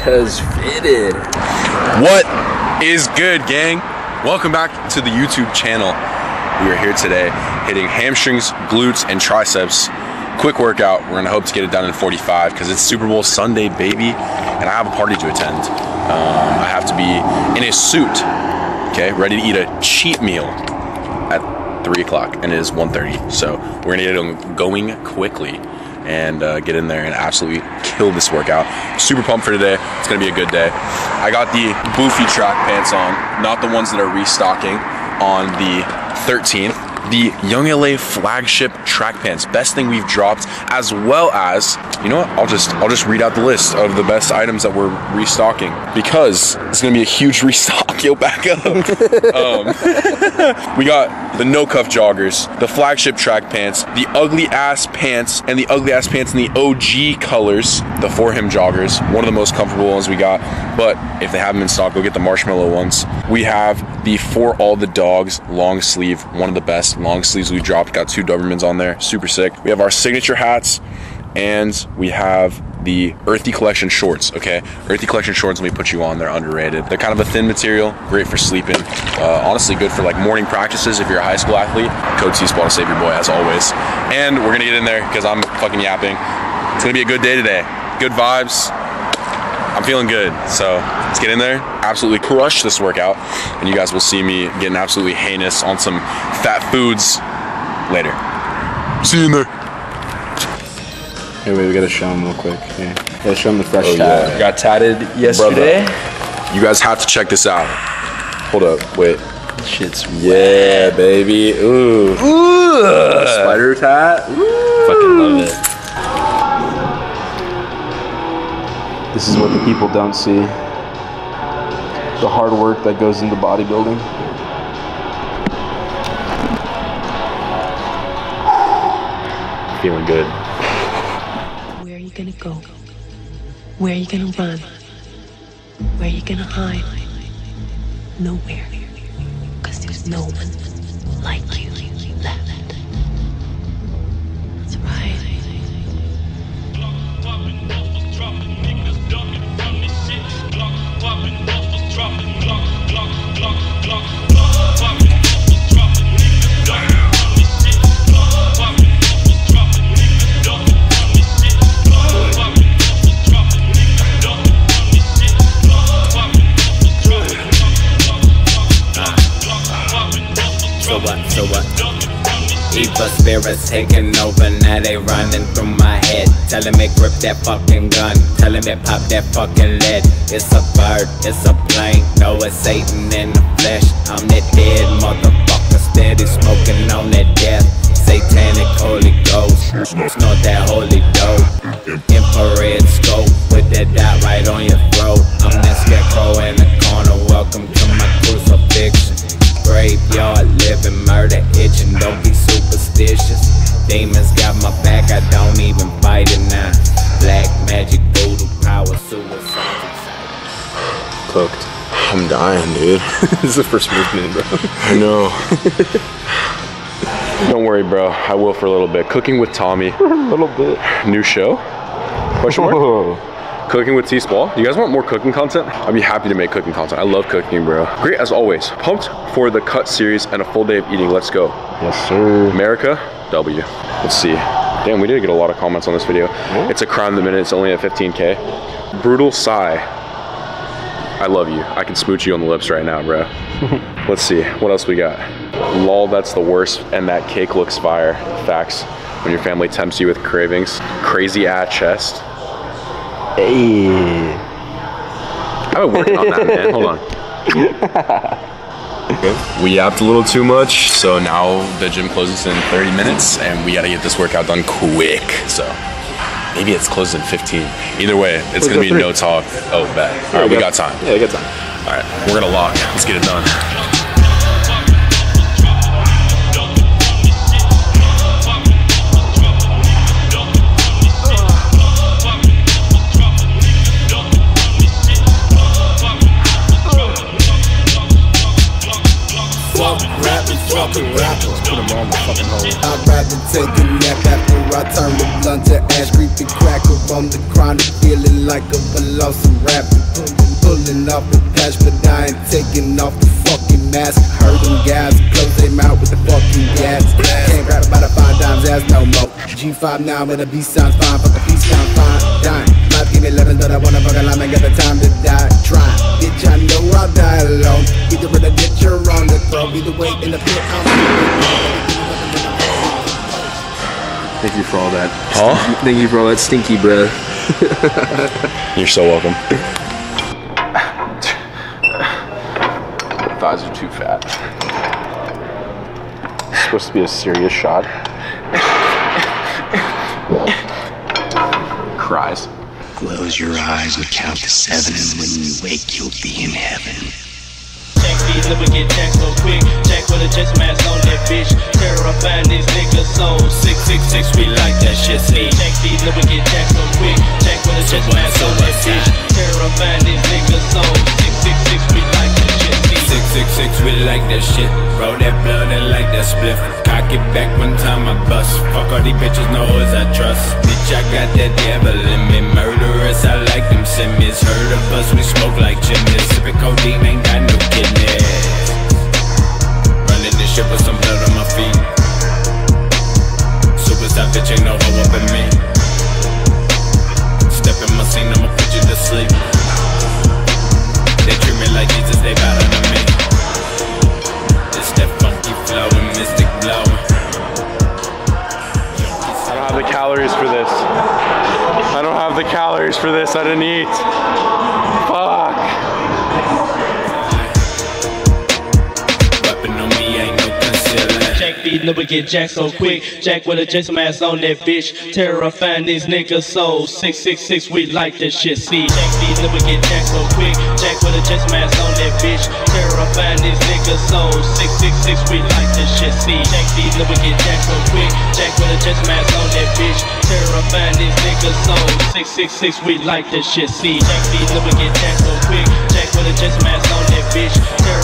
Cause fitted. What is good, gang? Welcome back to the YouTube channel. We are here today hitting hamstrings, glutes, and triceps. Quick workout. We're gonna hope to get it done in 45 because it's Super Bowl Sunday, baby, and I have a party to attend. Um, I have to be in a suit, okay, ready to eat a cheat meal at 3 o'clock, and it is 1.30. So we're gonna get it going quickly and uh, get in there and absolutely kill this workout. Super pumped for today. It's gonna be a good day. I got the Boofy track pants on, not the ones that are restocking on the 13th. The Young LA flagship track pants, best thing we've dropped, as well as you know what? I'll just I'll just read out the list of the best items that we're restocking because it's gonna be a huge restock. Yo, back up. Um, we got the no cuff joggers, the flagship track pants, the ugly ass pants, and the ugly ass pants in the OG colors, the for him joggers, one of the most comfortable ones we got. But if they have them in stock, go get the marshmallow ones. We have the for all the dogs long sleeve, one of the best long sleeves we dropped. Got two Dobermans on there, super sick. We have our signature hats, and we have the Earthy Collection shorts. Okay, Earthy Collection shorts. Let me put you on. They're underrated. They're kind of a thin material, great for sleeping. Uh, honestly, good for like morning practices if you're a high school athlete. Code Spot to save your boy as always. And we're gonna get in there because I'm fucking yapping. It's gonna be a good day today. Good vibes. I'm feeling good. So let's get in there, absolutely crush this workout, and you guys will see me getting absolutely heinous on some fat foods later. See you in there. Hey, wait, we gotta show him real quick. Here. Gotta show him the fresh Oh, tat. yeah. Got tatted yesterday. You guys have to check this out. Hold up, wait. Shit's Yeah, baby. Ooh. Ooh, Spider tat. fucking love it. This is what the people don't see. The hard work that goes into bodybuilding. Feeling good. Where are you gonna go? Where are you gonna run? Where are you gonna hide? Nowhere. Cause there's no one taking over, now they running through my head. Telling me grip that fucking gun, telling me pop that fucking lead. It's a bird, it's a plane, no, it's Satan in the flesh. I'm that dead motherfucker, steady smoking on that death. Satanic Holy Ghost, snort that holy dope. Infrared scope, put that dot right on your throat. I'm that scarecrow in the corner, welcome to my crucifixion. Graveyard living, murder itching, don't be superstitious. Demons got my back, I don't even fight it now. Black magic, voodoo power, suicide. Cooked. I'm dying, dude. this is the first movement, bro. I know. Don't worry, bro. I will for a little bit. Cooking with Tommy. a little bit. New show? Question mark? Cooking with T-Spaul. You guys want more cooking content? I'd be happy to make cooking content. I love cooking, bro. Great as always. Pumped for the cut series and a full day of eating. Let's go. Yes, sir. America, W. Let's see. Damn, we did get a lot of comments on this video. It's a crime the minute. It's only at 15K. Brutal sigh. I love you. I can smooch you on the lips right now, bro. Let's see. What else we got? Lol, that's the worst. And that cake looks fire. Facts. When your family tempts you with cravings. Crazy at chest. Hey. I've been working on that, man. Hold on. We yapped a little too much, so now the gym closes in 30 minutes, and we gotta get this workout done quick. So maybe it's closed in 15. Either way, it's Let's gonna be three. no talk. Oh, bet. All right, we got time. Yeah, we got time. All right, we're gonna lock. Let's get it done. Fucking rappers. Put them on the fucking hole. I'd rather take a nap after I turn the blunt to ash. Creepy cracker on the chronic, feeling like a velociraptor. Pulling, pulling off the patch, but I ain't taking off the fucking mask. Heard them guys close their mouth with the fucking gas. Can't rap about a five dimes ass no more. G5 now with a B sounds fine, fuck a P sound fine. Dime. Life give me 11, but I wanna fuck a line and get the time to die. Try, bitch, I know I'll die alone. Either in a ditch or on the throat. Either way, in the pit, I'm Thank you for all that. Huh? Stinky- Thank you for all that stinky breath. You're so welcome. Thighs are too fat. It's supposed to be a serious shot. Close your eyes and count to seven, and when you wake, you'll be in heaven. Check these never get jacked so quick. Jack with a chest mask on that bitch. Terrifying these niggas so six six six. We like that shit. See. Check these never get jacked so quick. Jack with a chest mask on that bitch. Terrifying these niggas so six six six. We like that. Six six six, we like that shit. Roll that blood and like that spliff. Cock it back one time I bust. Fuck all these bitches, no hoes I trust. Bitch, I got that devil in me. Murderous, I like them simmies. Heard of us, we smoke like chimneys. Sipping codeine, ain't got no kidneys. Running this shit with calories for this. I didn't eat. Fuck. Weapon on me ain't. Jack these never get jacked so quick. Jack with a chest mask on that bitch. Terrifying these niggas so six six six. We like that shit. See. Jack these never get jacked so quick. Jack with a chest mask on that bitch. Terrifying these niggas so six six six. We like that shit. See. Jack these never get jacked so quick. Jack with a chest mask on that bitch. These niggas so six six six. We like that shit. See. Jack never get jacked so quick. Jack with a mask on that bitch. Terrifying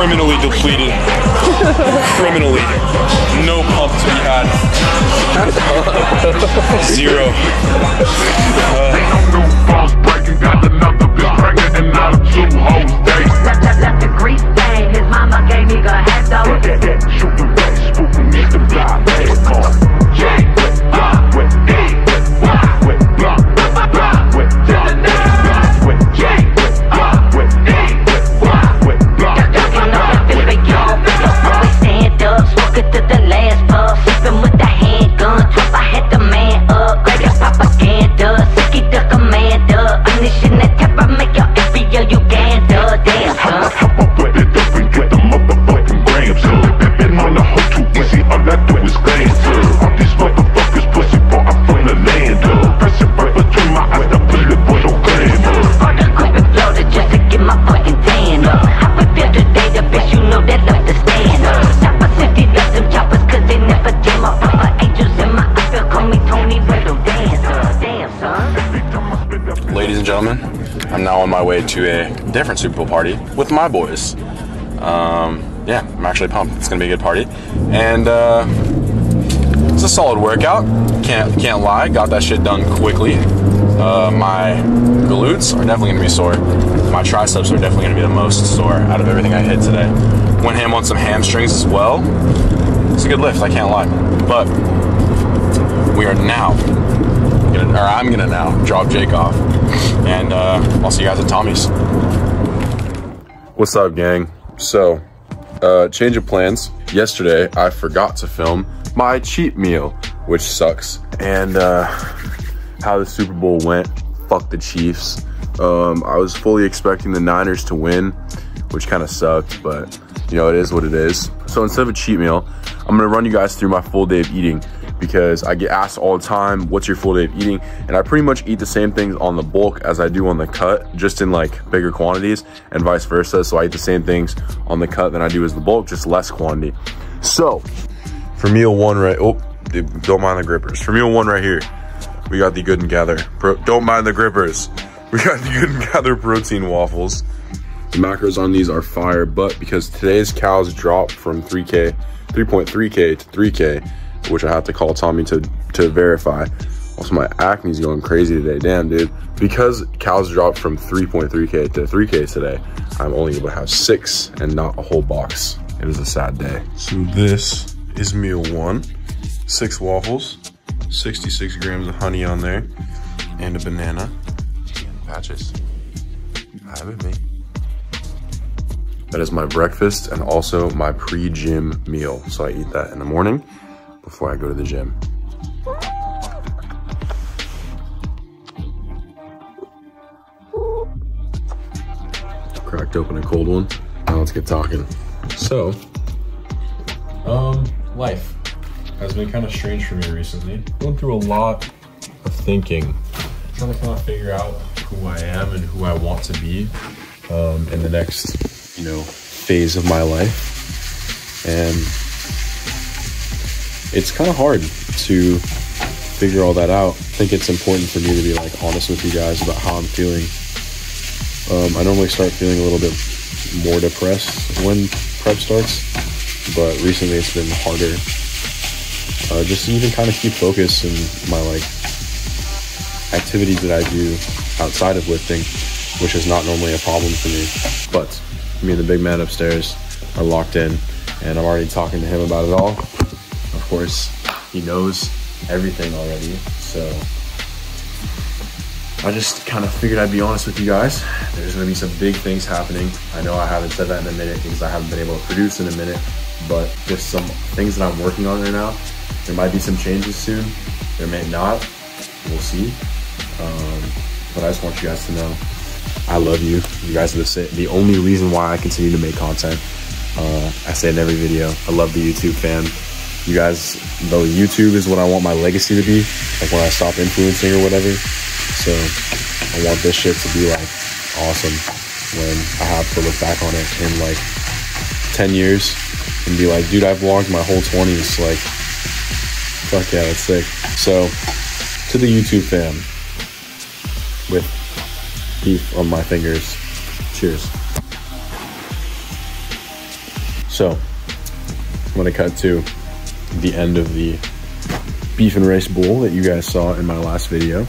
criminally depleted. criminally. No pump to be had. Zero. Ain't my way to a different Super Bowl party with my boys. Um, yeah, I'm actually pumped. It's gonna be a good party, and uh, it's a solid workout. Can't can't lie. Got that shit done quickly. Uh, my glutes are definitely gonna be sore. My triceps are definitely gonna be the most sore out of everything I hit today. Went ham on some hamstrings as well. It's a good lift. I can't lie, but we are now or I'm gonna now drop Jake off, and uh, I'll see you guys at Tommy's. What's up, gang? So, uh, change of plans. Yesterday, I forgot to film my cheat meal, which sucks. And uh, how the Super Bowl went, fuck the Chiefs. Um, I was fully expecting the Niners to win, which kind of sucked, but you know, it is what it is. So instead of a cheat meal, I'm gonna run you guys through my full day of eating because I get asked all the time, what's your full day of eating? And I pretty much eat the same things on the bulk as I do on the cut, just in like bigger quantities and vice versa. So I eat the same things on the cut than I do as the bulk, just less quantity. So for meal one, right, oh, don't mind the grippers. For meal one right here, we got the Good and Gather. Pro, don't mind the grippers. We got the Good and Gather protein waffles. The macros on these are fire, but because today's cows dropped from 3K, 3.3K to 3K, which I have to call Tommy to, to verify. Also, my acne's going crazy today. Damn, dude. Because cows dropped from 3.3K to 3K today, I'm only able to have six and not a whole box. It is a sad day. So this is meal one. Six waffles, 66 grams of honey on there, and a banana. And patches. Have it, me. That is my breakfast and also my pre-gym meal. So I eat that in the morning before I go to the gym. Cracked open a cold one. Now let's get talking. So, um, life has been kind of strange for me recently. Going through a lot of thinking, trying to kind of figure out who I am and who I want to be um, in the next, you know, phase of my life. And it's kind of hard to figure all that out. I think it's important for me to be like honest with you guys about how I'm feeling. Um, I normally start feeling a little bit more depressed when prep starts, but recently it's been harder. Uh, just to even kind of keep focus in my like activities that I do outside of lifting, which is not normally a problem for me. But me and the big man upstairs are locked in, and I'm already talking to him about it all course, he knows everything already. So I just kind of figured I'd be honest with you guys. There's gonna be some big things happening. I know I haven't said that in a minute because I haven't been able to produce in a minute, but there's some things that I'm working on right now. There might be some changes soon. There may not. We'll see. Um, but I just want you guys to know I love you. You guys are the, the only reason why I continue to make content. Uh, I say in every video, I love the YouTube fan you guys, though YouTube is what I want my legacy to be, like when I stop influencing or whatever. So I want this shit to be like awesome when I have to look back on it in like 10 years and be like, dude, I've vlogged my whole 20s. Like, fuck yeah, that's sick. So to the YouTube fam with beef on my fingers, cheers. So I'm gonna cut to the end of the beef and rice bowl that you guys saw in my last video.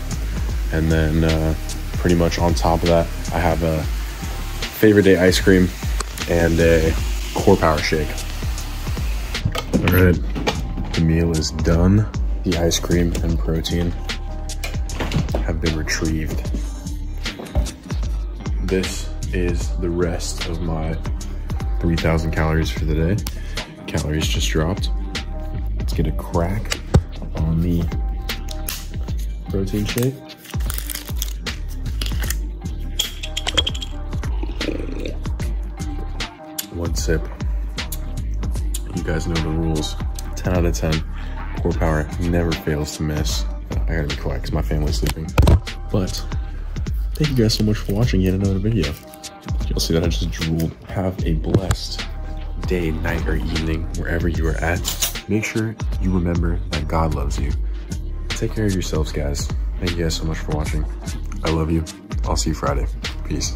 And then uh, pretty much on top of that, I have a favorite day ice cream and a core power shake. All right, the meal is done. The ice cream and protein have been retrieved. This is the rest of my 3,000 calories for the day. Calories just dropped. Get a crack on the protein shake. One sip. You guys know the rules. 10 out of 10. Core power never fails to miss. I gotta be quiet because my family's sleeping. But thank you guys so much for watching yet another video. You'll see that I just drooled. Have a blessed day, night, or evening, wherever you are at make sure you remember that God loves you. Take care of yourselves, guys. Thank you guys so much for watching. I love you. I'll see you Friday. Peace.